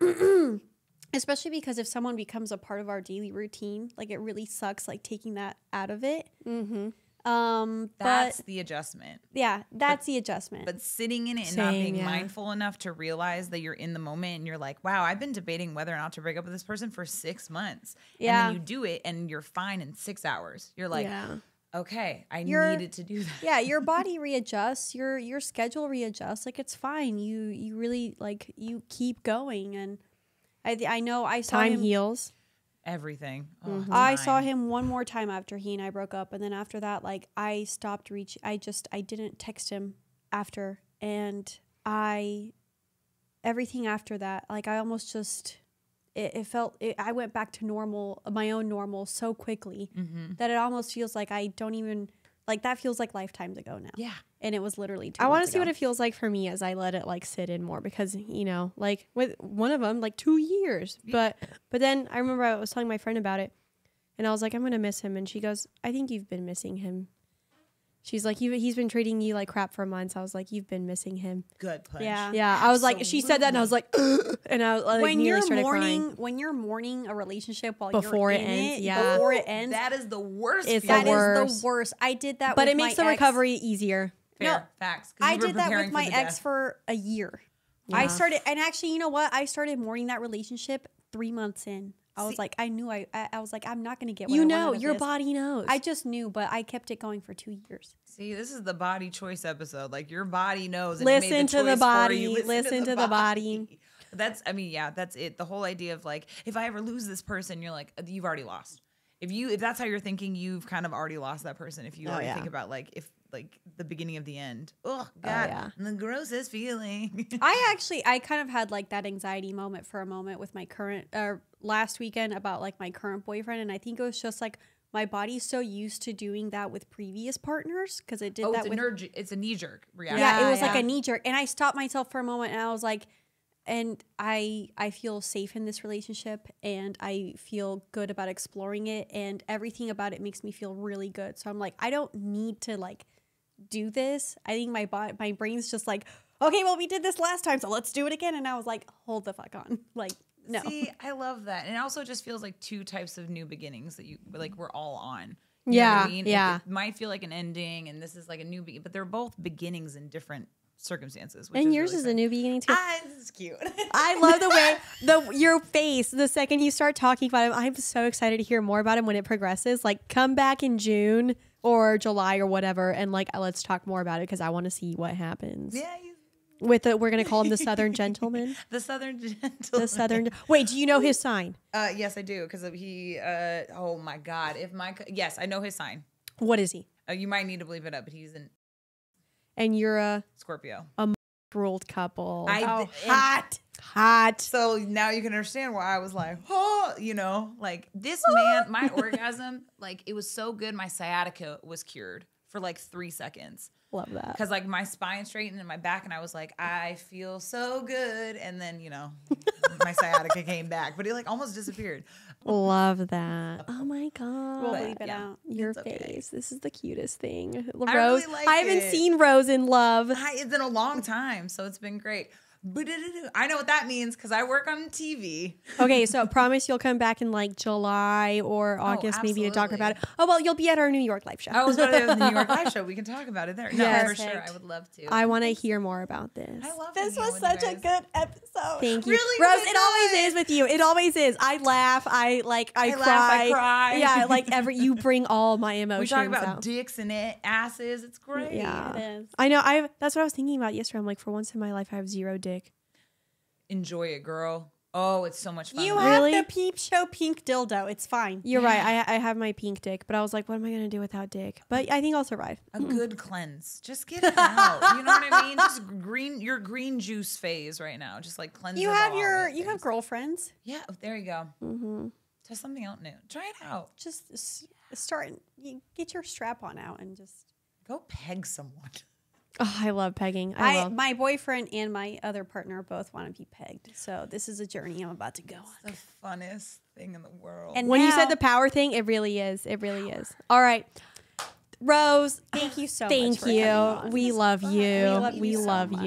Especially because if someone becomes a part of our daily routine, like it really sucks, like taking that out of it. Mm-hmm. Um, That's but the adjustment. yeah, that's the adjustment. But sitting in it and not being yeah. mindful enough to realize that you're in the moment and you're like, wow, I've been debating whether or not to break up with this person for six months. Yeah. And then you do it and you're fine in six hours. You're like, yeah. okay, I You're- needed to do that. yeah, your body readjusts, your your schedule readjusts. Like it's fine. You you really like you keep going, and I I know I saw Time him. heals. Everything. Oh, Mm-hmm. I saw him one more time after he and I broke up, and then after that, like I stopped reach. I just I didn't text him after, and I everything after that, like I almost just it, it felt it, I went back to normal, my own normal, so quickly Mm-hmm. that it almost feels like I don't even like that feels like lifetimes ago now, Yeah. and it was literally. Two I want to see what it feels like for me as I let it like sit in more because you know, like with one of them, like two years. But but then I remember I was telling my friend about it, and I was like, I'm gonna miss him, and she goes, I think you've been missing him. She's like, he, he's been treating you like crap for months. I was like, you've been missing him. Good push. Yeah. Yeah, I was like, she said that, and I was like, and I like, when you're mourning, crying. when you're mourning a relationship while Before you're it in ends, it, yeah. before it ends, That is the worst. It's the feeling. That is worst. the worst. I did that, But with it makes my the ex. recovery easier. Fair. No, Facts. 'cause I did that with my ex death. for a year. Yeah. I started, and actually, you know what? I started mourning that relationship three months in. I was See- like, I knew I, I, I was like, I'm not gonna get. What You I know, your this. body knows. I just knew, but I kept it going for two years. See, this is the body choice episode. Like your body knows. and it made Listen to the choice for body. Listen to the body. That's. I mean, yeah, that's it. The whole idea of like, if I ever lose this person, you're like, you've already lost. If you, if that's how you're thinking, you've kind of already lost that person. If you Oh, already yeah. think about like, if like the beginning of the end. Oh God, yeah. the grossest feeling. I actually, I kind of had like that anxiety moment for a moment with my current, uh, last weekend about like my current boyfriend, and I think it was just like my body's so used to doing that with previous partners because it did oh, that it's a with nerve. It's a knee jerk reaction. yeah, Yeah, it was like a knee jerk and i stopped myself for a moment and i was like and i i feel safe in this relationship and i feel good about exploring it and everything about it makes me feel really good so i'm like i don't need to like do this i think my body my brain's just like okay well we did this last time so let's do it again and i was like hold the fuck on like no See, I love that. And it also just feels like two types of new beginnings that you like we're all on. You Yeah, I mean? Yeah. It, might feel like an ending and this is like a new beginning, but they're both beginnings in different circumstances. Which and is yours really is a new beginning too. Ah, this is cute. I love the way the your face the second you start talking about him. I'm so excited to hear more about him when it progresses. Like come back in June or July or whatever, and like let's talk more about it because I want to see what happens yeah, with the. We're gonna call him the Southern Gentleman. the southern gentleman. The Southern. Wait, do you know his sign? Uh, yes, I do because he. Uh, oh my God! If my yes, I know his sign. What is he? Uh, you might need to believe it up, but he's in And you're a Scorpio. Ruled couple. I Oh, hot, hot. So now you can understand why I was like, oh, you know, like this man, my orgasm, like it was so good. My sciatica was cured for like three seconds Love that. because like my spine straightened and my back, and I was like, I feel so good. And then, you know, my sciatica came back, but it like almost disappeared. Love that. Oh my god. we'll But, leave it yeah. out Your It's okay. face. This is the cutest thing. I Rose. really like I haven't it. seen Rose in love. I, it's been a long time, so it's been great. I know what that means because I work on TV. okay, so I promise you'll come back in like July or oh, August maybe to talk about it. Oh well, you'll be at our New York live show. I was going to the New York Live Show. We can talk about it there. No, Yes. for sure. Perfect. I would love to. I want to hear more about this. I love this was such a good episode Thank you, Really Rose. It always is with you. It always is. I laugh. I like. I, I cry. laugh, I cry. Yeah, like every you bring all my emotions We talk about out. dicks and it, asses. It's great. Yeah. it is I know. I that's what I was thinking about yesterday. I'm like, for once in my life, I have zero dick. Enjoy it, girl. Oh, it's so much fun. you Really? have the peep show pink dildo it's fine You're right. I I have my pink dick, but I was like, what am I gonna do without dick? But I think I'll survive. a good cleanse. Just get it out. You know what I mean? Just green your green juice phase right now. Just like cleanse. you of have all your the you have things. girlfriends Yeah, there you go. hmm Try something out new. Try it out. just s- start you get your strap on out and just Go peg someone. Oh, I love pegging. I, I, love. my boyfriend and my other partner both want to be pegged. So this is a journey I'm about to go on. The funnest thing in the world. And when you said the power thing, it really is. It really is. All right, Rose. Thank you so Thank much. for you. having. We love you. We love you We so love much.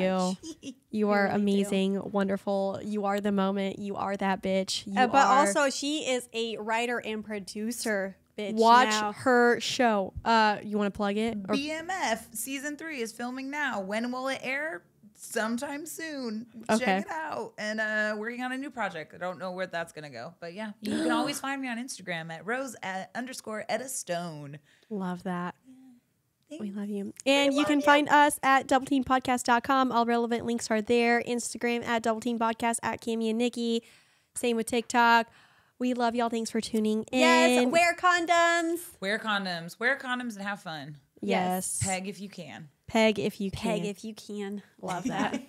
you. You are really do. amazing, wonderful. You are the moment. You are that bitch. You Uh, but are- also, she is a writer and producer. Bitch. watch now. her show. Uh, you want to plug it? Or- BMF season three is filming now. When will it air? Sometime soon. Okay. Check it out. And uh working on a new project. I don't know where that's gonna go. But yeah, you can always find me on Instagram at rose at underscore Etta Stone. love that. We love you. And you can you. find us at doubleteamedpodcast.com. All relevant links are there. Instagram at doubleteamedpodcast at Cami and Niki. Same with TikTok. We love y'all. Thanks for tuning in. Yes, wear condoms. Wear condoms. Wear condoms and have fun. Yes. Peg if you can. Peg if you Peg can. if you can. Love that.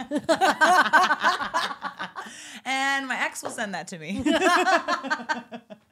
and my ex will send that to me.